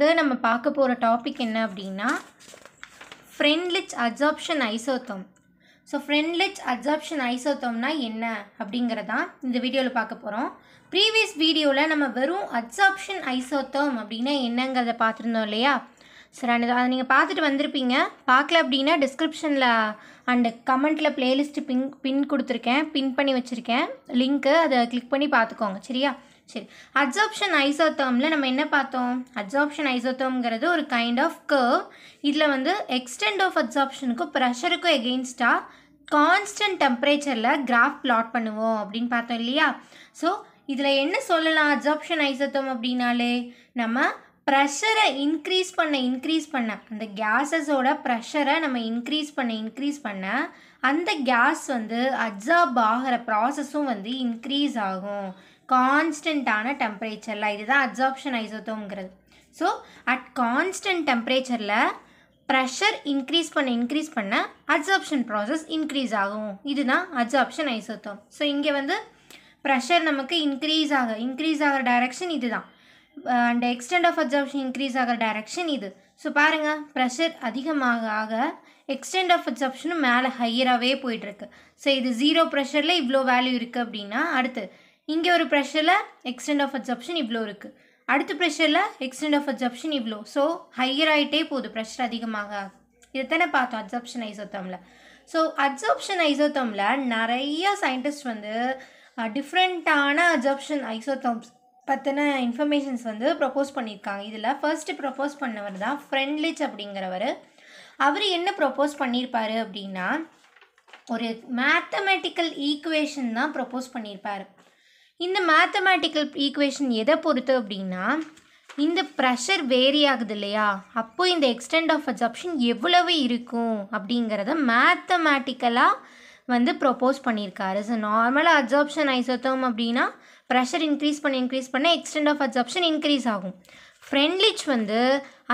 வந்து நம்ம பார்க்க போகிற டாபிக் என்ன அப்படின்னா Freundlich absorption isotherm so Freundlich absorption ஐசோத்தம்னா என்ன அப்படிங்கிறதான் இந்த வீடியோவில் பார்க்க போகிறோம் ப்ரீவியஸ் வீடியோவில் நம்ம வெறும் அப்சாப்ஷன் ஐசோத்தம் அப்படின்னா என்னங்கிறத பார்த்துருந்தோம் இல்லையா? சரி அந்த அதை நீங்கள் பார்த்துட்டு வந்திருப்பீங்க. பார்க்கல அப்படின்னா டிஸ்கிரிப்ஷனில் அண்டு கமெண்ட்டில் பிளேலிஸ்ட்டு பின் பின் கொடுத்துருக்கேன். பின் பண்ணி வச்சுருக்கேன். லிங்க்கு அதை கிளிக் பண்ணி பார்த்துக்கோங்க. சரியா? சரி. அப்சார்ப்ஷன் ஐசோத்தோமில் நம்ம என்ன பார்த்தோம்? அப்சார்ப்ஷன் ஐசோத்தோம்ங்கிறது ஒரு கைண்ட் ஆஃப் கர்வ் இதில் வந்து எக்ஸ்டெண்ட் ஆஃப் அப்சார்ப்ஷனுக்கும் ப்ரெஷருக்கும் எகெயின்ஸ்டாக கான்ஸ்டன்ட் டெம்பரேச்சரில் கிராஃப் பிளாட் பண்ணுவோம் அப்படின்னு பார்த்தோம் இல்லையா? ஸோ இதில் என்ன சொல்லலாம் அப்சார்ப்ஷன் ஐசோத்தோம் அப்படின்னாலே? நம்ம ப்ரெஷரை இன்க்ரீஸ் பண்ண இன்க்ரீஸ் பண்ண அந்த கேஸஸோட ப்ரெஷரை நம்ம இன்க்ரீஸ் பண்ண இன்க்ரீஸ் பண்ண அந்த கேஸ் வந்து அப்சார்ப் ஆகிற ப்ராசஸும் வந்து இன்க்ரீஸ் ஆகும். கான்ஸ்டண்ட்டான டெம்பரேச்சரில் இதுதான் அப்சார்ப்ஷன் ஐசோத்தோங்கிறது ஸோ அட் கான்ஸ்டன்ட் டெம்பரேச்சரில் ப்ரெஷர் இன்க்ரீஸ் பண்ண இன்க்ரீஸ் பண்ண அப்சார்ப்ஷன் ப்ராசஸ் இன்க்ரீஸ் ஆகும். இதுதான் அப்சார்ப்ஷன் ஐசோத்தோம் ஸோ இங்கே வந்து ப்ரெஷர் நமக்கு இன்க்ரீஸ் ஆக இன்க்ரீஸ் ஆகிற டைரக்ஷன் இதுதான். And extent of absorption increase ஆகிற டைரக்ஷன் இது. ஸோ பாருங்கள் ப்ரெஷர் அதிகமாக ஆக எக்ஸ்டெண்ட் ஆஃப் அப்சார்ப்ஷனும் மேலே ஹையராகவே போயிட்டுருக்கு ஸோ இது ஜீரோ ப்ரெஷரில் இவ்வளோ வேல்யூ இருக்குது அப்படின்னா அடுத்து இங்கே ஒரு ப்ரெஷரில் எக்ஸ்டெண்ட் ஆஃப் அப்சப்ஷன் இவ்வளோ இருக்குது அடுத்த ப்ரெஷரில் எக்ஸ்டெண்ட் ஆஃப் அப்சப்ஷன் இவ்வளோ ஸோ ஹையர் ஆகிட்டே போகுது. ப்ரெஷர் அதிகமாக இதைத்தானே பார்த்தோம் அப்சப்ஷன் ஐசோத்தமில் ஸோ அப்சப்ஷன் ஐசோத்தமில் நிறைய சயின்டிஸ்ட் வந்து டிஃப்ரெண்ட்டான அப்சப்ஷன் ஐசோத்தம்ஸ் பற்றின இன்ஃபர்மேஷன்ஸ் வந்து ப்ரப்போஸ் பண்ணியிருக்காங்க. இதில் ஃபர்ஸ்ட் ப்ரப்போஸ் பண்ணவர் தான் ஃப்ரெண்ட்லிச் அப்படிங்கிறவர். அவர் என்ன ப்ரப்போஸ் பண்ணியிருப்பார் அப்படின்னா ஒரு மேத்தமெட்டிக்கல் ஈக்குவேஷன் தான் ப்ரப்போஸ் பண்ணியிருப்பார். இந்த மேத்தமேட்டிக்கல் ஈக்குவேஷன் எதை பொறுத்து அப்படின்னா இந்த ப்ரெஷர் வேரி ஆகுது இல்லையா? அப்போது இந்த எக்ஸ்டெண்ட் ஆஃப் அப்சப்ஷன் எவ்வளவு இருக்கும் அப்படிங்கிறத மேத்தமேட்டிக்கலாக வந்து ப்ரொப்போஸ் பண்ணியிருக்காரு. ஸோ நார்மலாக அப்சார்ப்ஷன் ஐசோத்தோம் அப்படின்னா ப்ரெஷர் இன்க்ரீஸ் பண்ண இன்க்ரீஸ் பண்ண எக்ஸ்டெண்ட் ஆஃப் அப்சார்ப்ஷன் இன்க்ரீஸ் ஆகும். ஃப்ரெண்ட்லிச் வந்து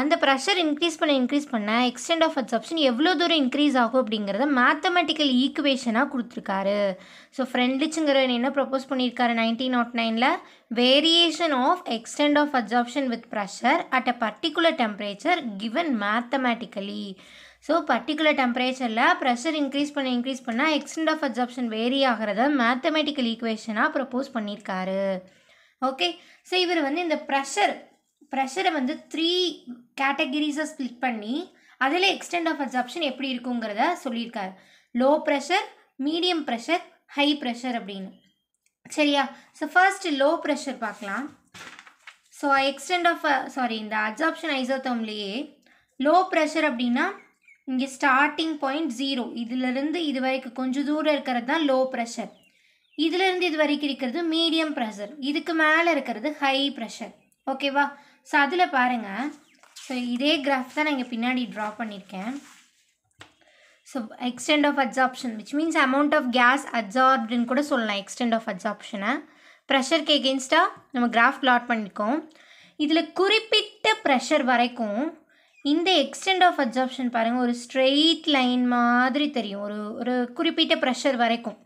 அந்த ப்ரெஷர் இன்க்ரீஸ் பண்ண இன்க்ரீஸ் பண்ண எக்ஸ்டெண்ட் ஆஃப் அப்சப்ஷன் எவ்வளோ தூரம் இன்க்ரீஸ் ஆகும் அப்படிங்கிறத மேத்தமெட்டிக்கல் ஈக்குவேஷனாக கொடுத்துருக்காரு. ஸோ ஃப்ரெண்ட்லிச்சுங்கிற என்ன ப்ரப்போஸ் பண்ணியிருக்காரு நைன்டீன் நாட் நைனில் variation of extent of absorption with pressure at a particular temperature given mathematically so particular டெம்பரேச்சரில் ப்ரெஷர் இன்க்ரீஸ் பண்ண இன்க்ரீஸ் பண்ணால் எக்ஸ்டெண்ட் ஆஃப் அப்சார்ப்ஷன் வேரி ஆகிறத மேத்தமெட்டிக்கல் ஈக்குவேஷனாக ப்ரப்போஸ் பண்ணியிருக்காரு. ஓகே ஸோ இவர் வந்து இந்த ப்ரெஷர் ப்ரெஷரை வந்து த்ரீ கேட்டகரிஸை ஸ்ப்ளிட் பண்ணி அதில் எக்ஸ்டெண்ட் ஆஃப் அப்சப்ஷன் எப்படி இருக்குங்கிறத சொல்லியிருக்காரு. Low pressure medium pressure high pressure அப்படின்னு. சரியா? ஸோ ஃபர்ஸ்ட் லோ ப்ரெஷர் பார்க்கலாம். ஸோ எக்ஸ்டெண்ட் ஆஃப் சாரி இந்த அப்சார்ப்ஷன் ஐசோத்தம்லேயே லோ ப்ரெஷர் அப்படின்னா இங்கே ஸ்டார்டிங் பாயிண்ட் ஜீரோ இதிலிருந்து இது வரைக்கும் கொஞ்சம் தூரம் இருக்கிறது தான் லோ ப்ரெஷர் இதிலிருந்து இது வரைக்கும் இருக்கிறது மீடியம் ப்ரெஷர் இதுக்கு மேலே இருக்கிறது ஹை ப்ரெஷர் ஓகேவா ஸோ அதில் பாருங்கள் ஸோ இதே கிராஃப் தான் நான் இங்கே பின்னாடி ட்ரா பண்ணியிருக்கேன் so extent of absorption which means amount of gas அப்சார்ப்டுன்னு கூட சொல்லலாம் எக்ஸ்டெண்ட் ஆஃப் அப்சார்ப்ஷனை ப்ரெஷருக்கு எகென்ஸ்டாக நம்ம கிராஃப் பிளாட் பண்ணியிருக்கோம் இதில் குறிப்பிட்ட ப்ரெஷர் வரைக்கும் இந்த எக்ஸ்டெண்ட் ஆஃப் அப்சார்ப்ஷன் பாருங்கள் ஒரு ஸ்ட்ரெயிட் லைன் மாதிரி தெரியும். ஒரு ஒரு குறிப்பிட்ட ப்ரெஷர் வரைக்கும்.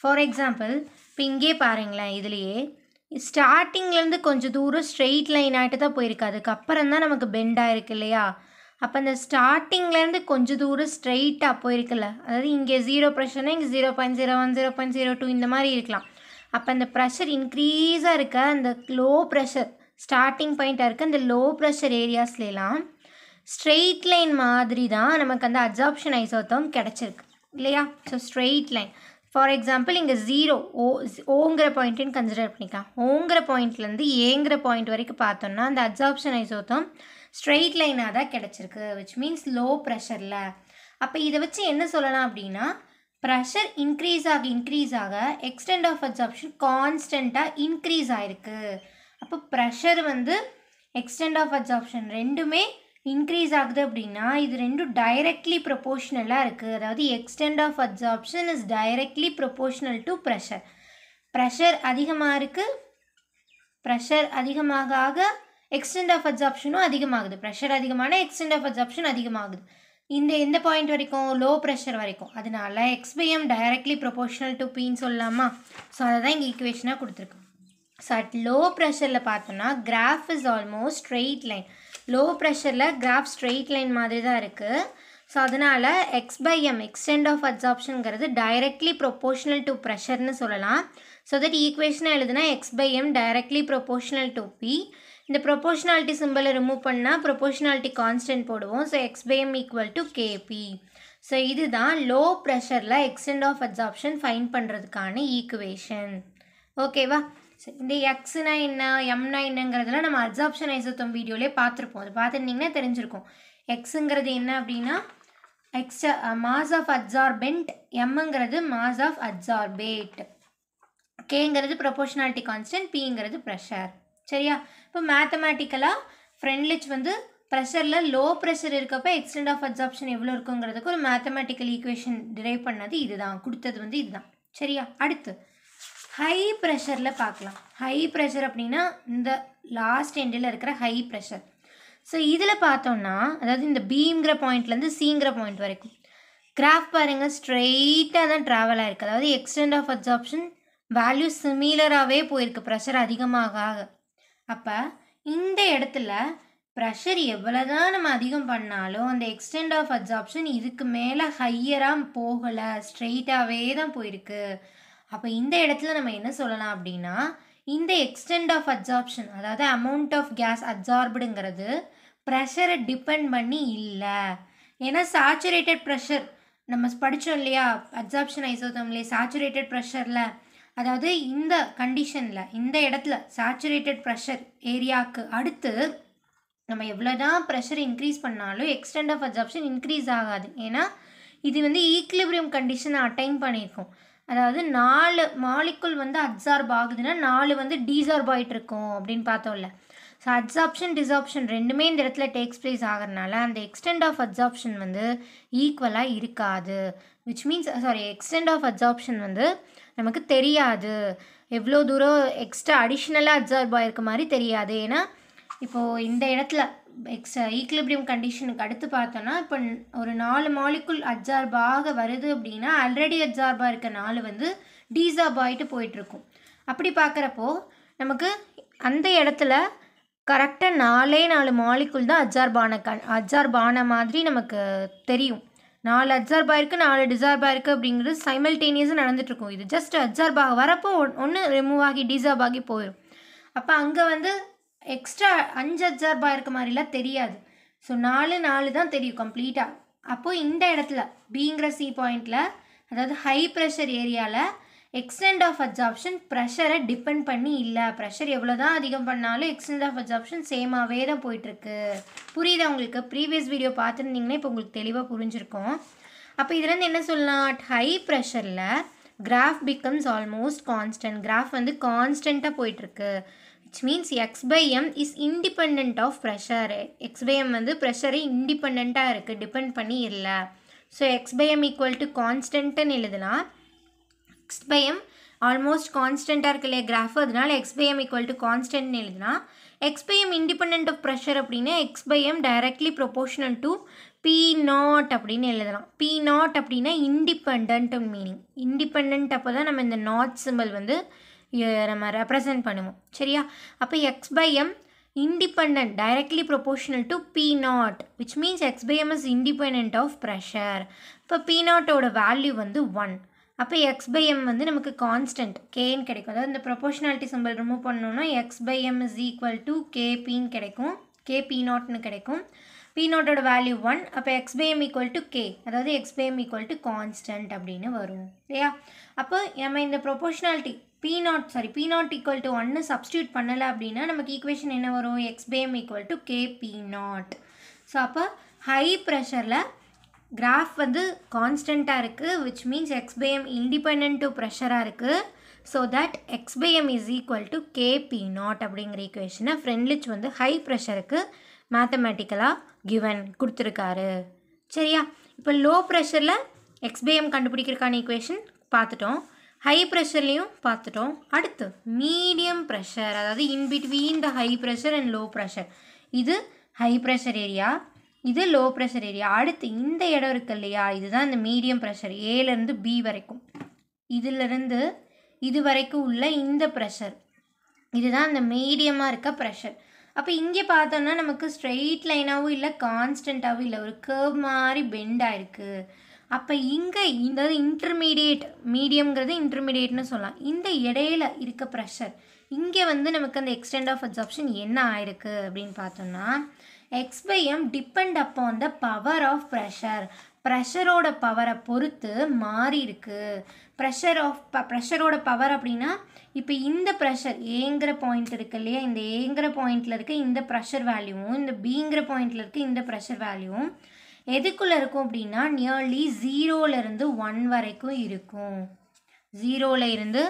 ஃபார் எக்ஸாம்பிள் இப்போ இங்கே பாருங்களேன் இதுலேயே. ஸ்டார்டிங்லேருந்து கொஞ்சம் தூரம் ஸ்ட்ரெயிட் லைன் ஆகிட்டு தான் போயிருக்கு அதுக்கப்புறம் தான் நமக்கு பெண்ட் ஆகிருக்கு இல்லையா? அப்போ அந்த ஸ்டார்டிங்லேருந்து கொஞ்சம் தூரம் ஸ்ட்ரெயிட்டாக போயிருக்குல்ல. அதாவது இங்கே ஜீரோ ப்ரெஷர்னா இங்கே zero point zero one zero point zero two இந்த மாதிரி இருக்கலாம். அப்போ அந்த ப்ரெஷர் இன்க்ரீஸாக இருக்க அந்த லோ ப்ரெஷர் ஸ்டார்டிங் பாயிண்ட்டாக இருக்க அந்த லோ ப்ரெஷர் ஏரியாஸ்லாம் ஸ்ட்ரெயிட் லைன் மாதிரி தான் நமக்கு அந்த அப்சார்ப்ஷன் ஐசோத்தம் கிடச்சிருக்கு. இல்லையா? So straight line for example இங்கே ஜீரோ ஓ ஓங்கிற பாயிண்ட்டுன்னு கன்சிடர் பண்ணிக்கலாம். ஓங்கிற பாயிண்ட்லேருந்து ஏங்கிற பாயிண்ட் வரைக்கும் பார்த்தோம்னா அந்த அப்சார்ப்ஷன் ஐசோத்தம் ஸ்ட்ரெயிட் லைனாக தான் கிடச்சிருக்கு விச் மீன்ஸ் லோ ப்ரெஷரில் அப்போ இதை வச்சு என்ன சொல்லலாம் அப்படின்னா ப்ரெஷர் இன்க்ரீஸ் ஆக இன்க்ரீஸ் ஆக எக்ஸ்டெண்ட் ஆஃப் அப்சார்ப்ஷன் கான்ஸ்டண்ட்டாக இன்க்ரீஸ் ஆகிருக்கு அப்போ ப்ரெஷர் வந்து எக்ஸ்டெண்ட் ஆஃப் அப்சார்ப்ஷன் ரெண்டுமே இன்க்ரீஸ் ஆகுது அப்படின்னா இது ரெண்டும் டைரக்ட்லி ப்ரொபோஷ்னலாக இருக்குது அதாவது extent of absorption is directly proportional to pressure pressure அதிகமாக இருக்குது ப்ரெஷர் அதிகமாக ஆக எக்ஸ்டெண்ட் ஆஃப் அப்சார்ப்ஷனும் அதிகமாகுது. ப்ரெஷர் அதிகமான எக்ஸ்டெண்ட் ஆஃப் அப்சார்ப்ஷன் அதிகமாகுது. இந்த எந்த பாயிண்ட் வரைக்கும் லோ ப்ரெஷர் வரைக்கும். அதனால X by M directly proportional to பின்னு சொல்லலாமா ஸோ அதை தான் இங்கே ஈக்குவேஷனாக கொடுத்துருக்கோம். ஸோ அட் லோ ப்ரெஷரில் பார்த்தோம்னா graph is almost straight line low ப்ரெஷரில் கிராஃப் ஸ்ட்ரெயிட் லைன் மாதிரி தான் இருக்குது ஸோ அதனால் X by M extent of அப்சார்ப்ஷனுங்கிறது directly proportional to ப்ரெஷர்னு சொல்லலாம். ஸோ தட் ஈக்குவேஷனை எழுதுனா X by M directly proportional to P இந்த ப்ரொபோஷனாலிட்டி சிம்பிளை ரிமூவ் பண்ணால் ப்ரொபோஷனாலிட்டி கான்ஸ்டன்ட் போடுவோம். So X by M equal to KP so இதுதான் லோ ப்ரெஷரில் எக்ஸ்டெண்ட் ஆஃப் அப்சார்ப்ஷன் ஃபைன் பண்ணுறதுக்கான ஈக்குவேஷன் ஓகேவா இந்த எக்ஸ்னா என்ன எம்னா என்னங்கிறதுலாம் நம்ம அப்சார்ப்ஷன் ஐசோத்தம் வீடியோலேயே பார்த்துருப்போம். அது பார்த்துருந்தீங்கன்னா தெரிஞ்சிருக்கும். எக்ஸுங்கிறது என்ன அப்படின்னா எக்ஸ்ட்ரா மாஸ் ஆஃப் அட்சார்பென்ட் எம்ங்கிறது மாஸ் ஆஃப் அட்சார்பேட் கேங்கிறது ப்ரொபோஷனாலிட்டி கான்ஸ்டன்ட் பிங்கிறது ப்ரெஷர் சரியா? இப்போ மேத்தமேட்டிக்கலாக ஃப்ரெண்ட்லிச் வந்து ப்ரெஷரில் லோ ப்ரெஷர் இருக்கப்போ எக்ஸ்டெண்ட் ஆஃப் அப்சார்ப்ஷன் எவ்வளோ இருக்குங்கிறதுக்கு ஒரு மேத்தமேட்டிக்கல் ஈக்குவேஷன் டிரைவ் பண்ணது இதுதான் கொடுத்தது வந்து இதுதான். சரியா? அடுத்து ஹை ப்ரெஷரில் பார்க்கலாம். ஹை ப்ரெஷர் அப்படின்னா இந்த லாஸ்ட் எண்டில் இருக்கிற ஹை ப்ரெஷர் ஸோ இதில் பார்த்தோம்னா அதாவது இந்த பீங்கிற பாயிண்ட்லேருந்து சிங்கிற பாயிண்ட் வரைக்கும். கிராஃப் பாருங்கள் ஸ்ட்ரெயிட்டாக தான் ட்ராவல் ஆகிருக்கு அதாவது எக்ஸ்டெண்ட் ஆஃப் அப்சார்ப்ஷன் வேல்யூ சிமிலராகவே போயிருக்கு. ப்ரெஷர் அதிகமாக ஆக. அப்போ இந்த இடத்துல ப்ரெஷர் எவ்வளோ தான் நம்ம அதிகம் பண்ணாலும் அந்த எக்ஸ்டெண்ட் ஆஃப் அப்சார்ப்ஷன் இதுக்கு மேலே ஹையராக போகலை. ஸ்ட்ரெயிட்டாகவே தான் போயிருக்கு. அப்போ இந்த இடத்துல நம்ம என்ன சொல்லலாம் அப்படின்னா இந்த எக்ஸ்டெண்ட் ஆஃப் அப்சார்ப்ஷன் அதாவது அமௌண்ட் ஆஃப் கேஸ் அப்சார்ப்டுங்கிறது ப்ரெஷரை டிபெண்ட் பண்ணி இல்லை. ஏன்னா சாச்சுரேட்டட் ப்ரெஷர் நம்ம படித்தோம் இல்லையா அப்சார்ப்ஷன் ஐசோதம்லேயே சாச்சுரேட்டட் ப்ரெஷரில் அதாவது இந்த கண்டிஷனில் இந்த இடத்துல சாச்சுரேட்டட் ப்ரெஷர் ஏரியாவுக்கு அடுத்து நம்ம எவ்வளோ தான் ப்ரெஷர் இன்க்ரீஸ் பண்ணாலும் எக்ஸ்டெண்ட் ஆஃப் அப்சார்ப்ஷன் இன்க்ரீஸ் ஆகாது. ஏன்னா இது வந்து ஈக்லிபிரியம் கண்டிஷனை அட்டைன் பண்ணியிருக்கோம் அதாவது நாலு மாலிக்குள் வந்து அப்சார்ப் ஆகுதுன்னா நாலு வந்து டீசார்ப் ஆகிட்டு இருக்கும் அப்படின்னு பார்த்தோம்ல. ஸோ அப்சார்ப்ஷன் டிசார்ப்ஷன் ரெண்டுமே இந்த இடத்துல டேக்ஸ் ப்ளேஸ் ஆகிறனால அந்த எக்ஸ்டெண்ட் ஆஃப் அப்சார்ப்ஷன் வந்து ஈக்குவலாக இருக்காது. Which means sorry extent of absorption வந்து நமக்கு தெரியாது. எவ்வளோ தூரம் எக்ஸ்ட்ரா அடிஷ்னலாக அப்சார்ப் ஆகிருக்க மாதிரி தெரியாது. ஏன்னா இப்போது இந்த இடத்துல எக்ஸ்ட்ரா ஈக்லிபிரியம் கண்டிஷனுக்கு அடுத்து பார்த்தோன்னா இப்போ ஒரு நாலு மாலிக்குள் அப்சார்ப் வருது அப்படின்னா ஆல்ரெடி அப்சார்பாக இருக்க நாலு வந்து டீசார்ப் ஆகிட்டு போயிட்டுருக்கும். அப்படி பார்க்குறப்போ நமக்கு அந்த இடத்துல கரெக்டாக நாலே நாலு மாலிக்குள் தான் அப்சார்ப் கண் அப்சார்ப் மாதிரி நமக்கு தெரியும். நாலு அப்சார்ப் இருக்குது நாலு டிசார்பா இருக்குது அப்படிங்கிறது சைமல்டேனியஸாக நடந்துகிட்ருக்கும் இது ஜஸ்ட் அப்சார்ப் வரப்போ ஒன்று ரிமூவ் ஆகி டிசார்ப் ஆகி போயிடும் அப்போ அங்கே வந்து எக்ஸ்ட்ரா அஞ்சு அப்சார்பாக இருக்க மாதிரிலாம் தெரியாது. ஸோ நாலு நாலு தான் தெரியும் கம்ப்ளீட்டாக அப்போது இந்த இடத்துல பிங்கிற சி பாயிண்டில் அதாவது ஹை ப்ரெஷர் ஏரியாவில் எக்ஸ்டெண்ட் ஆஃப் அப்சார்ப்ஷன் ப்ரெஷரை டிபெண்ட் பண்ணி இல்லை. ப்ரெஷர் எவ்வளோ தான் அதிகம் பண்ணாலும் எக்ஸ்டெண்ட் ஆஃப் அப்சார்ப்ஷன் சேமாகவே தான் போயிட்டுருக்கு. புரியுதா உங்களுக்கு? ப்ரீவியஸ் வீடியோ பார்த்துருந்தீங்கன்னா இப்போ உங்களுக்கு தெளிவாக புரிஞ்சிருக்கும். அப்போ இதுலேருந்து என்ன சொல்லலாம்? அட் ஹை ப்ரெஷரில் graph becomes almost constant graph வந்து கான்ஸ்டண்ட்டாக போயிட்டுருக்கு. Which means X by M is independent of pressure X by M வந்து ப்ரெஷரே இண்டிபெண்ட்டாக இருக்குது டிபெண்ட் பண்ணி இல்லை. So X by M equal to கான்ஸ்டன்ட்டுன்னு எழுதலாம் எக்ஸ் பை எம் ஆல்மோஸ்ட் கான்ஸ்டண்ட்டாக இருக்கு இல்லையா கிராஃப் அதனால X by M equal to கான்ஸ்டன்ட்னு எழுதுனா X by M independent of pressure அப்படின்னா X by M directly proportional to P naught அப்படின்னு எழுதலாம். பி நாட் அப்படின்னா இண்டிபெண்ட் மீனிங் இண்டிபெண்ட் அப்போ தான் நம்ம இந்த நாட் சிம்பிள் வந்து நம்ம ரெப்ரசன்ட் பண்ணுவோம். சரியா? அப்போ X by M independent directly proportional to p naught which means x by m is independent of pressure. இப்போ p naught ஓட வேல்யூ வந்து ஒன் அப்போ எக்ஸ் பை எம் வந்து நமக்கு கான்ஸ்டன்ட் கேன்னு கிடைக்கும். அதாவது இந்த ப்ரொபோஷனாலிட்டி சிம்பிள் ரிமூவ் பண்ணோன்னா X by M is equal to கேபின்னு கிடைக்கும். கே பி நாட்னு கிடைக்கும். பி நாட்டோட வேல்யூ ஒன் அப்போ X by M equal to K அதாவது X by M equal to constant அப்படின்னு வரும். இல்லையா அப்போ நம்ம இந்த proportionality P naught sorry P naught equal to ஒன்று சப்ஸ்டியூட் பண்ணலை அப்படின்னா நமக்கு ஈக்குவேஷன் என்ன வரும்? X equal to K P naught so அப்போ ஹை ப்ரெஷரில் கிராஃப் வந்து கான்ஸ்டண்ட்டாக இருக்குது which means X by independent to ப்ரெஷராக இருக்குது so that X is equal to K P naught அப்படிங்கிற ஈக்குவேஷனை ஃப்ரெண்ட்லிச் வந்து ஹை ப்ரெஷருக்கு மேத்தமேட்டிக்கலாக கிவன் கொடுத்துருக்காரு. சரியா? இப்போ லோ ப்ரெஷரில் எக்ஸ்பிஎம் கண்டுபிடிக்கிறக்கான கண்டுபிடிக்கிறதுக்கான ஈக்குவேஷன் பார்த்துட்டோம். ஹை ப்ரெஷர்லேயும் பார்த்துட்டோம். அடுத்து மீடியம் ப்ரெஷர் அதாவது in between the high pressure and low pressure இது ஹை ப்ரெஷர் ஏரியா இது லோ ப்ரெஷர் ஏரியா அடுத்து இந்த இடம் இருக்கு இல்லையா? இதுதான் இந்த மீடியம் ப்ரெஷர் ஏலேருந்து பி வரைக்கும். இதிலிருந்து இது வரைக்கும் உள்ள இந்த ப்ரெஷர் இதுதான் இந்த மீடியமாக இருக்க ப்ரெஷர் அப்போ இங்கே பார்த்தோன்னா நமக்கு ஸ்ட்ரெயிட் லைனாகவும் இல்லை கான்ஸ்டண்ட்டாகவும் இல்லை. ஒரு கேர்வ் மாதிரி பெண்ட் ஆயிருக்கு. அப்போ இங்கே இந்த இன்டர்மீடியேட் மீடியம்ங்கிறது இன்டர்மீடியேட்னு சொல்லலாம். இந்த இடையில இருக்க ப்ரெஷர் இங்கே வந்து நமக்கு அந்த எக்ஸ்டெண்ட் ஆஃப் அப்சார்ப்ஷன் என்ன ஆயிருக்கு அப்படின்னு பார்த்தோம்னா X by M depend upon the power of pressure ப்ரெஷரோட பவரை பொறுத்து மாறி இருக்கு. ப்ரெஷர் ஆஃப் ப ப்ரெஷரோட பவர் அப்படின்னா இப்போ இந்த ப்ரெஷர் ஏங்கிற பாயிண்ட் இருக்கு இல்லையா? இந்த ஏங்கிற பாயிண்டில் இருக்க இந்த ப்ரெஷர் வேல்யூவும் இந்த பிங்கிற பாயிண்டில் இருக்க இந்த ப்ரெஷர் வேல்யூவும் எதுக்குள்ளே இருக்கும் அப்படின்னா நியர்லி ஜீரோலேருந்து ஒன் வரைக்கும் இருக்கும். ஜீரோவில் இருந்து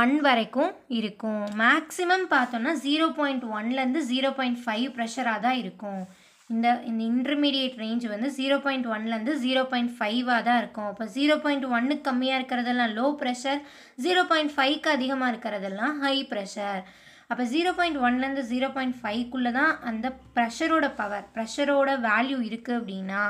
ஒன் வரைக்கும் இருக்கும். மேக்ஸிமம் பார்த்தோன்னா ஜீரோ பாயிண்ட் ஒன்லேருந்து ஜீரோ பாயிண்ட் ஃபைவ் ப்ரெஷராக தான் இருக்கும். இந்த இந்த இன்டர்மீடியேட் ரேஞ்ச் வந்து ஜீரோ பாயிண்ட் ஒன்லேருந்து ஜீரோ பாயிண்ட் ஃபைவாக தான் இருக்கும். அப்போ ஜீரோ பாயிண்ட் ஒன்னுக்கு கம்மியாக இருக்கிறதெல்லாம் லோ ப்ரெஷர் ஜீரோ பாயிண்ட் ஃபைவ்க்கு அதிகமாக இருக்கிறதெல்லாம் ஹை ப்ரெஷர் அப்போ ஜீரோ பாயிண்ட் ஒன்லேருந்து ஜீரோ பாயிண்ட் ஃபைவ்க்குள்ளே தான் அந்த ப்ரெஷரோட பவர் ப்ரெஷரோட வேல்யூ இருக்குது அப்படின்னா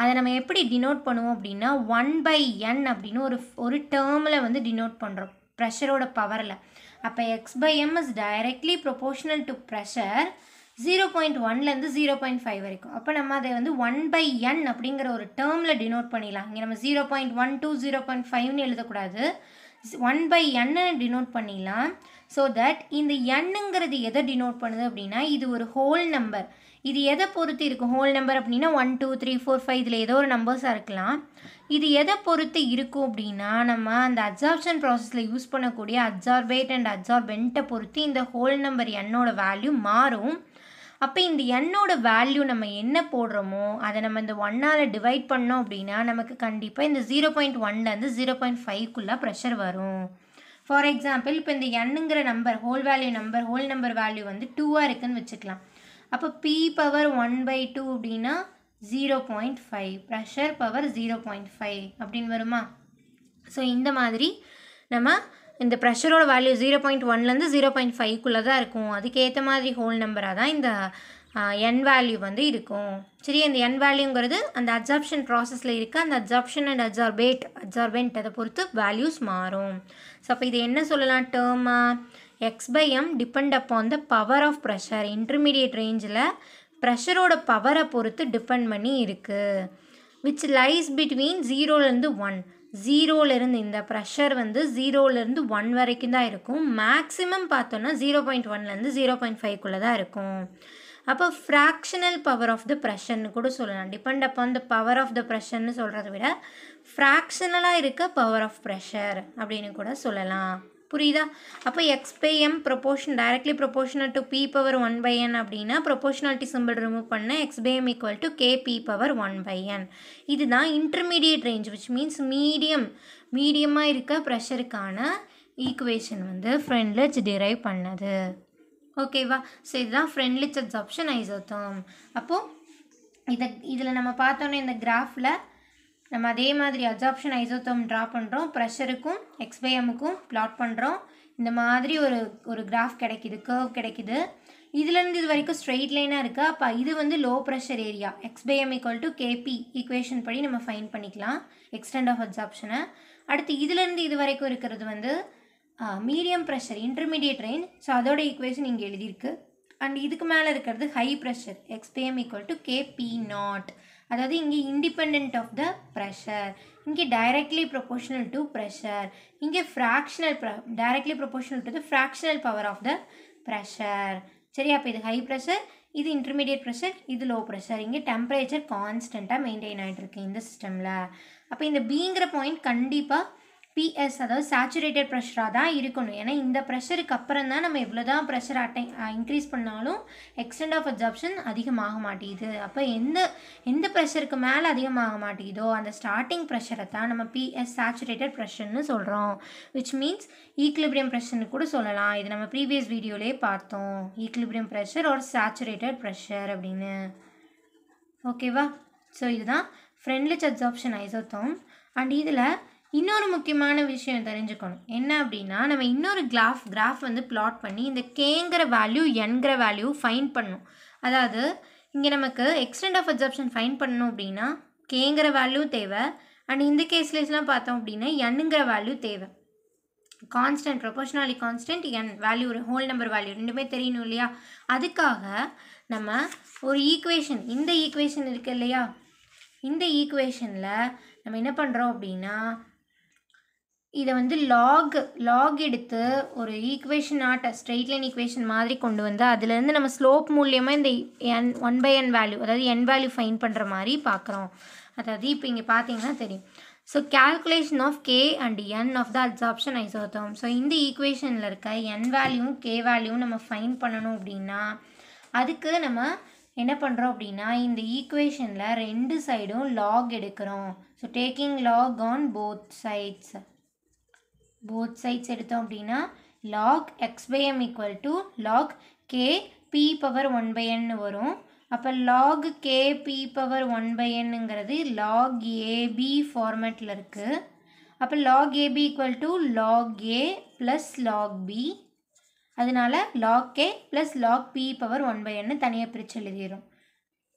அதை நம்ம எப்படி டினோட் பண்ணுவோம் அப்படின்னா ஒன் பை என் அப்படின்னு ஒரு ஒரு டேர்மில் வந்து டினோட் பண்ணுறோம் ப்ரெஷரோட பவரில் அப்போ X by M is directly proportional to pressure zero point ஒன்லேருந்து ஜீரோ பாயிண்ட் ஃபைவ் வரைக்கும். அப்போ நம்ம அதை வந்து ஒன் பை என் அப்படிங்கிற ஒரு டேர்மில் டினோட் பண்ணிடலாம். இங்கே நம்ம zero point one to zero point ஃபைவ்னு எழுதக்கூடாது. ஒன் பை என்னு டினோட் பண்ணிடலாம். ஸோ தட் இந்த எண்ணுங்கிறது எதை டினோட் பண்ணுது அப்படின்னா இது ஒரு ஹோல் நம்பர் இது எதை பொறுத்து இருக்கும்? ஹோல் நம்பர் அப்படின்னா one two three four five இதில் ஏதோ ஒரு நம்பர்ஸாக இருக்கலாம். இது எதை பொறுத்து இருக்கும் அப்படின்னா நம்ம அந்த அப்சார்ப்ஷன் ப்ராசஸில் யூஸ் பண்ணக்கூடிய அப்சார்பேட் அண்ட் அப்சார்பெண்ட்டை பொறுத்து இந்த ஹோல் நம்பர் எண்ணோட வேல்யூ மாறும். அப்போ இந்த எண்ணோட வேல்யூ நம்ம என்ன போடுறோமோ அதை நம்ம இந்த ஒன்னால் டிவைட் பண்ணோம் அப்படின்னா நமக்கு கண்டிப்பாக இந்த ஜீரோ பாயிண்ட் ஒன்லேருந்து ஜீரோ பாயிண்ட் ஃபைவ்க்குள்ளே ப்ரெஷர் வரும். ஃபார் எக்ஸாம்பிள் இப்போ இந்த எண்ணுங்கிற number whole value number whole number value வந்து டூவாக இருக்குதுன்னு வச்சுக்கலாம். அப்போ P power one by two அப்படின்னா zero point five pressure power zero point five அப்படின்னு வருமா? ஸோ இந்த மாதிரி நம்ம இந்த ப்ரெஷரோட வேல்யூ ஜீரோ பாயிண்ட் ஒன்லேருந்து ஜீரோ பாயிண்ட் ஃபைவ்க்குள்ளே தான் இருக்கும். அதுக்கேற்ற மாதிரி ஹோல் நம்பராக தான் இந்த என் வேல்யூ வந்து இருக்கும். சரி அந்த என் வேல்யூங்கிறது அந்த அப்சார்ப்ஷன் ப்ராசஸில் இருக்க அந்த அப்சார்ப்ஷன் அண்ட் அப்சார்பேட் அப்சார்பென்ட் அதை பொறுத்து வேல்யூஸ் மாறும். ஸோ அப்போ இது என்ன சொல்லலாம்? டேர்மா X by M depend upon the power of pressure intermediate ரேஞ்சில் ப்ரெஷரோட பவரை பொறுத்து டிபெண்ட் பண்ணி இருக்குது விச் லைஸ் பிட்வீன் ஜீரோலேருந்து ஒன் ஜீரோலேருந்து இந்த ப்ரெஷர் வந்து ஜீரோலேருந்து ஒன் வரைக்கும் தான் இருக்கும். மேக்ஸிமம் பார்த்தோன்னா ஜீரோ பாயிண்ட் ஒன்லேருந்து ஜீரோ பாயிண்ட் ஃபைவ்க்குள்ளே தான் இருக்கும். அப்போ ஃப்ராக்ஷனல் பவர் ஆஃப் த ப்ரெஷர்னு கூட சொல்லலாம். Depend upon the power of the ப்ரெஷர்னு சொல்கிறத விட ஃப்ராக்ஷனலாக இருக்க பவர் ஆஃப் ப்ரெஷர் அப்படின்னு கூட சொல்லலாம். புரியுதா? அப்போ X by M proportion directly proportional to P power one by N அப்படின்னா ப்ரொபோஷனாலிட்டி சிம்பிள் ரிமூவ் பண்ண. X by M equal to K P power one by N இதுதான் intermediate range which means medium மீடியமாக இருக்க ப்ரெஷருக்கான equation வந்து ஃப்ரெண்ட்லெட்ஸ் drive பண்ணது. ஓகேவா so இதுதான் ஃப்ரெண்ட்லிச் அப்சார்ப்ஷன் ஐசோத்தம் அப்போது இதை இதில் நம்ம பார்த்தோன்னே இந்த கிராஃபில் நம்ம அதே மாதிரி அப்சார்ப்ஷன் ஐசோத்தம் ட்ரா பண்ணுறோம் ப்ரெஷருக்கும் எக்ஸ்பைஎம்முக்கும் பிளாட் பண்ணுறோம் இந்த மாதிரி ஒரு ஒரு கிராஃப் கிடைக்கிது கர்வ் கிடைக்கிது. இதுலேருந்து இது வரைக்கும் ஸ்ட்ரெயிட் லைனாக இருக்குது அப்போ இது வந்து low pressure area X by M equal to K P equation படி நம்ம ஃபைன் பண்ணிக்கலாம். எக்ஸ்டெண்ட் ஆஃப் அப்சார்ப்ஷனை அடுத்து இதுலேருந்து இது வரைக்கும் இருக்கிறது வந்து medium pressure intermediate range so அதோட ஈக்குவேஷன் இங்கே எழுதியிருக்கு. அண்ட் இதுக்கு மேலே இருக்கிறது high pressure X by M equal to K P naught அதாவது இங்கே இண்டிபெண்ட் ஆஃப் த ப்ரெஷர் இங்கே டைரக்ட்லி ப்ரொபோஷனல் டு ப்ரெஷர் இங்கே fractional directly proportional to the fractional power of the pressure சரி அப்போ இது ஹை ப்ரெஷர் இது இன்டர்மீடியட் ப்ரெஷர் இது low pressure இங்கே டெம்பரேச்சர் கான்ஸ்டண்ட்டாக மெயின்டைன் ஆகிட்டு இருக்கு இந்த சிஸ்டமில் அப்போ இந்த பிங்கிற பாயிண்ட் கண்டிப்பாக பிஎஸ் அதாவது சேச்சுரேட்டட் ப்ரெஷராக தான் இருக்கணும். ஏன்னா இந்த ப்ரெஷருக்கு அப்புறம் தான் நம்ம எவ்வளோ தான் ப்ரெஷர் அட்டை இன்க்ரீஸ் பண்ணாலும் எக்ஸ்டெண்ட் ஆஃப் அப்சார்ப்ஷன் அதிகமாக மாட்டேங்குது. அப்போ எந்த எந்த ப்ரெஷருக்கு மேலே அதிகமாக மாட்டேங்குதோ அந்த ஸ்டார்டிங் ப்ரெஷரை தான் நம்ம பிஎஸ் சேச்சுரேட்டட் ப்ரெஷர்னு சொல்கிறோம் விச் மீன்ஸ் ஈக்லிபிரியம் ப்ரெஷர்னு கூட சொல்லலாம். இது நம்ம ப்ரீவியஸ் வீடியோலேயே பார்த்தோம். ஈக்லிபிரியம் ப்ரெஷர் ஒரு சேச்சுரேட்டட் ப்ரெஷர் அப்படின்னு. ஓகேவா ஸோ இதுதான் ஃப்ரெண்ட்லிச் அப்சார்ப்ஷன் ஐசோத்தோம் அண்ட் இதில் இன்னொரு முக்கியமான விஷயம் தெரிஞ்சுக்கணும். என்ன அப்படின்னா நம்ம இன்னொரு கிராஃப் கிராஃப் வந்து பிளாட் பண்ணி இந்த கேங்கிற வேல்யூ என்கிற வேல்யூ ஃபைன் பண்ணணும். அதாவது இங்கே நமக்கு எக்ஸ்டெண்ட் ஆஃப் அப்சப்ஷன் ஃபைன் பண்ணணும் அப்படின்னா கேங்கிற வேல்யூ தேவை. அண்ட் இந்த கேஸ்லேஸ்லாம் பார்த்தோம் அப்படின்னா எண்ணுங்கிற வேல்யூ தேவை. Constant proportionality constant N value ஒரு ஹோல் நம்பர் வேல்யூ ரெண்டுமே தெரியணும் இல்லையா? அதுக்காக நம்ம ஒரு ஈக்குவேஷன் இந்த ஈக்குவேஷன் இருக்குது இல்லையா? இந்த ஈக்குவேஷனில் நம்ம என்ன பண்ணுறோம் அப்படின்னா இதை வந்து லாக் லாக் எடுத்து ஒரு ஈக்குவேஷன் ஆட்ட ஸ்ட்ரெயிட் லைன் ஈக்குவேஷன் மாதிரி கொண்டு வந்து அதுலேருந்து நம்ம ஸ்லோப் மூலியமாக இந்த N one by N value அதாவது என் வேல்யூ ஃபைன் பண்ணுற மாதிரி பார்க்குறோம். அதாவது இப்போ இங்கே பார்த்தீங்கன்னா தெரியும். So calculation of K and N of the absorption isotherm so இந்த ஈக்குவேஷனில் இருக்க என் வேல்யூவும் கே வேல்யூவும் நம்ம ஃபைன் பண்ணணும் அப்படின்னா அதுக்கு நம்ம என்ன பண்ணுறோம் அப்படின்னா இந்த ஈக்குவேஷனில் ரெண்டு சைடும் லாக் எடுக்கிறோம். So taking log on both sides both sides எடுத்தோம் அப்படின்னா log X by m equal to log k power one by என்னு வரும். அப்போ log K P power one by என்னுங்கிறது log AB ஃபார்மேட்டில் இருக்குது அப்போ log A B equal to log A plus log B அதனால log K plus log P power one by என்னு தனியாக பிரித்து எழுதிடும்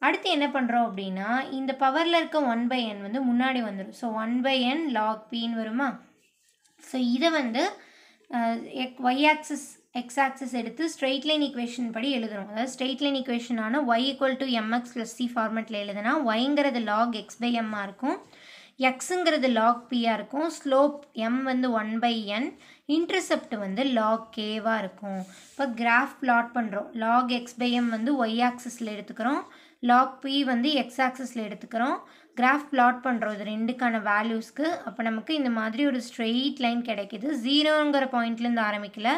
அடுத்து என்ன பண்ணுறோம் அப்படின்னா இந்த பவரில் இருக்க ஒன் பை என் வந்து முன்னாடி வந்துடும் so one by N log பின்னு வருமா? ஸோ இதை வந்து egg Y axis X axis எடுத்து ஸ்ட்ரெயிட் லைன் ஈக்குவேஷன் படி எழுதுறோம். அதாவது straight line ஈக்குவேஷனான Y equal to M X plus C ஃபார்மெட்டில் எழுதுனா ஒய்ங்கிறது லாக் எக்ஸ் பை எம்மாக இருக்கும். எக்ஸுங்கிறது லாக் பியாக இருக்கும். ஸ்லோப் எம் வந்து ஒன் பை என் இன்டர்செப்ட் வந்து லாக் கேவாக இருக்கும். இப்போ கிராஃப் பிளாட் பண்ணுறோம் லாக் எக்ஸ் பை எம் வந்து ஒய் ஆக்சிஸில் எடுத்துக்கிறோம். லாக் பி வந்து எக்ஸ் ஆக்சிஸில் எடுத்துக்கிறோம். கிராஃப் பிளாட் பண்ணுறது ரெண்டுக்கான வேல்யூஸ்க்கு அப்போ நமக்கு இந்த மாதிரி ஒரு ஸ்ட்ரெயிட் லைன் கிடைக்கிது. ஜீரோங்கிற பாயிண்ட்லேருந்து ஆரம்பிக்கல.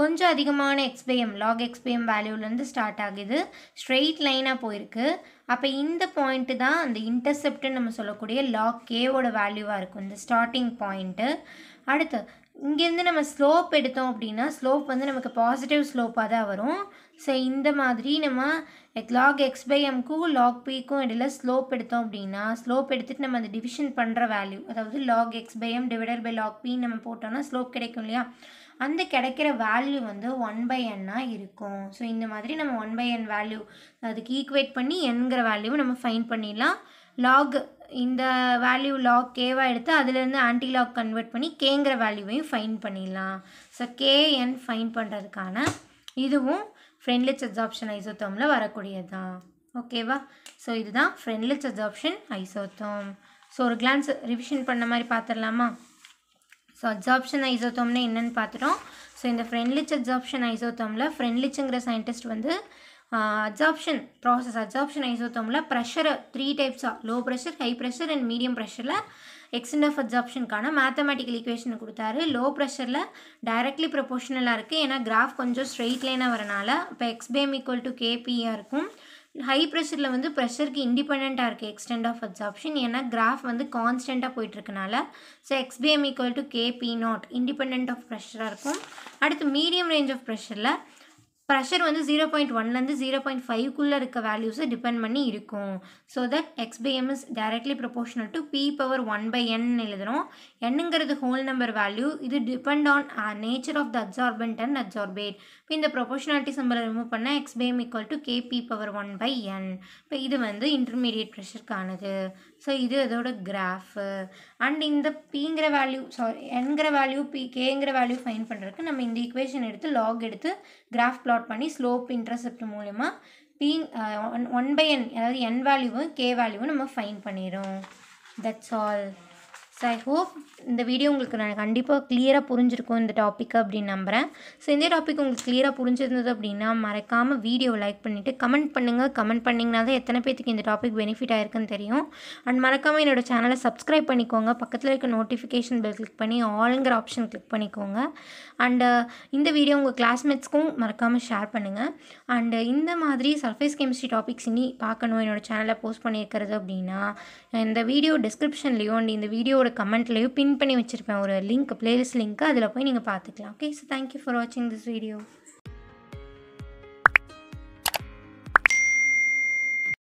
கொஞ்சம் அதிகமான X by M log X by M வேல்யூலேருந்து start ஆகுது. ஸ்ட்ரெயிட் லைனாக போயிருக்கு. அப்போ இந்த பாயிண்ட்டு தான் அந்த இன்டர்செப்ட்னு நம்ம சொல்லக்கூடிய லாக் கேவோட வேல்யூவாக இருக்கும். இந்த ஸ்டார்டிங் பாயிண்ட்டு அடுத்து இங்கேருந்து நம்ம ஸ்லோப் எடுத்தோம் அப்படின்னா ஸ்லோப் வந்து நமக்கு பாசிட்டிவ் ஸ்லோப்பாக தான் வரும். ஸோ இந்த மாதிரி நம்ம லாக் எக்ஸ் பை எம்க்கும் லாக் பிக்கும் இடையில ஸ்லோப் எடுத்தோம் அப்படின்னா ஸ்லோப் எடுத்துகிட்டு நம்ம அந்த டிவிஷன் பண்ணுற வேல்யூ அதாவது log X by M divided by log P நம்ம போட்டோம்னா ஸ்லோப் கிடைக்கும் இல்லையா? அந்த கிடைக்கிற வேல்யூ வந்து ஒன் பை என்னாக இருக்கும். ஸோ இந்த மாதிரி நம்ம ஒன் பை என் வேல்யூ அதுக்கு ஈக்குவேட் பண்ணி என்கிற வேல்யூவை நம்ம ஃபைன் பண்ணிடலாம். லாக் இந்த வேல்யூ லாக் கேவாக எடுத்து அதுலேருந்து ஆன்டி லாக் கன்வெர்ட் பண்ணி கேங்கிற வேல்யூவையும் ஃபைன் பண்ணிடலாம். ஸோ கேஎன் ஃபைன் பண்ணுறதுக்கான இதுவும் ஃப்ரெண்ட்லிச் அப்சார்ப்ஷன் ஐசோத்தோமில் வரக்கூடியது தான் ஓகேவா ஸோ இதுதான் ஃப்ரெண்ட்லிச் அப்சார்ப்ஷன் ஐசோத்தோம் ஸோ ஒரு கிளான்ஸ் ரிவிஷன் பண்ண மாதிரி பார்த்துடலாமா? ஸோ அப்சார்ப்ஷன் ஐசோத்தோம்னா என்னென்னு பார்த்துட்டோம். ஸோ இந்த ஃப்ரெண்ட்லிச் அப்சார்ப்ஷன் ஐசோத்தோமில் ஃப்ரெண்ட்லிச்சுங்கிற சயின்டிஸ்ட் வந்து அப்சார்ப்ஷன் ப்ராசஸ் அப்சார்ப்ஷன் ஐசோத்தோமில் ப்ரெஷரை three டைப்ஸாக low pressure high pressure and medium ப்ரெஷரில் எக்ஸ்டெண்ட் ஆஃப் அப்சார்ப்ஷனுக்கான மேத்தமெட்டிக்கல் ஈக்குவேஷன் கொடுத்தாரு. லோ ப்ரெஷரில் டைரக்ட்லி ப்ரொபோஷனலாக இருக்குது ஏன்னா கிராஃப் கொஞ்சம் ஸ்ட்ரெயிட் லைனாக வரனால இப்போ எக்ஸ்பேம் ஈக்குவல் டு கேபியாக இருக்கும். ஹை ப்ரெஷரில் வந்து ப்ரெஷருக்கு இண்டிபெண்ட்டாக இருக்குது எக்ஸ்டெண்ட் ஆஃப் அப்சார்ப்ஷன் ஏன்னா கிராஃப் வந்து கான்ஸ்டண்ட்டாக போயிட்டுருக்கனால so X by M equal to K P naught independent of ப்ரெஷராக இருக்கும். அடுத்து மீடியம் ரேஞ்ச் ஆஃப் ப்ரெஷரில் ப்ரெஷர் வந்து ஜீரோ பாயிண்ட் ஒன்லேருந்து ஜீரோ பாயிண்ட் ஃபைவ்க்குள்ளே இருக்க வேல்யூஸை டிபெண்ட் பண்ணி இருக்கும். So that X by M is directly proportional to P power one by N எழுதுகிறோம் என்னங்கிறது ஹோல் நம்பர் வேல்யூ இது depend on nature of the absorbent and absorbate இப்போ இந்த ப்ரொபோஷனாலிட்டி சிம்பிளை ரிமூவ் பண்ணால் X by M equal to K P power one by N இப்போ இது வந்து இன்டர்மீடியட் ப்ரெஷருக்கானது ஸோ இது அதோட கிராஃபு அண்ட் இந்த பிங்கிற வேல்யூ சாரி என்கிற வேல்யூ பி கேங்கிற வேல்யூ ஃபைன் பண்ணுறதுக்கு நம்ம இந்த ஈக்குவேஷன் எடுத்து லாக் எடுத்து கிராஃப் பிளாட் பண்ணி ஸ்லோப் இன்டர்செப்ட் மூலிமா P one one by N அதாவது என் வேல்யூவும் கே வேல்யூவும் நம்ம ஃபைன் பண்ணிடும் that's all so I hope இந்த வீடியோ உங்களுக்கு நான் கண்டிப்பாக கிளியராக புரிஞ்சிருக்கும் இந்த டாபிக் அப்படின்னு நம்புகிறேன் ஸோ இந்த டாபிக் உங்களுக்கு கிளியராக புரிஞ்சிருந்தது அப்படின்னா மறக்காமல் வீடியோவை லைக் பண்ணிவிட்டு கமெண்ட் பண்ணுங்கள் கமெண்ட் பண்ணிங்கன்னா தான் எத்தனை பேத்துக்கு இந்த டாபிக் பெனிஃபிட் ஆயிருக்குன்னு தெரியும். அண்ட் மறக்காமல் என்னோடய சேனலை சப்ஸ்கிரைப் பண்ணிக்கோங்க. பக்கத்தில் இருக்க நோட்டிஃபிகேஷன் பெல் கிளிக் பண்ணி ஆளுங்கிற ஆப்ஷன் கிளிக் பண்ணிக்கோங்க. அண்டு இந்த வீடியோ உங்கள் கிளாஸ்மேட்ஸ்க்கும் மறக்காமல் ஷேர் பண்ணுங்கள் அண்டு இந்த மாதிரி சர்ஃபேஸ் கெமிஸ்ட்ரி டாபிக்ஸ் இனி பார்க்கணும். என்னோடய சேனலில் போஸ்ட் பண்ணியிருக்கிறது அப்படின்னா இந்த வீடியோ டிஸ்கிரிப்ஷன்லேயும் அண்ட் இந்த வீடியோ வீடியோட கமெண்ட்லேயும் பின் பண்ணி வச்சுருப்பேன். ஒரு லிங்க் பிளேலிஸ்ட் லிங்க் அதில் போய் நீங்கள் பார்த்துக்கலாம். Okay so thank you for வாட்சிங் திஸ் வீடியோ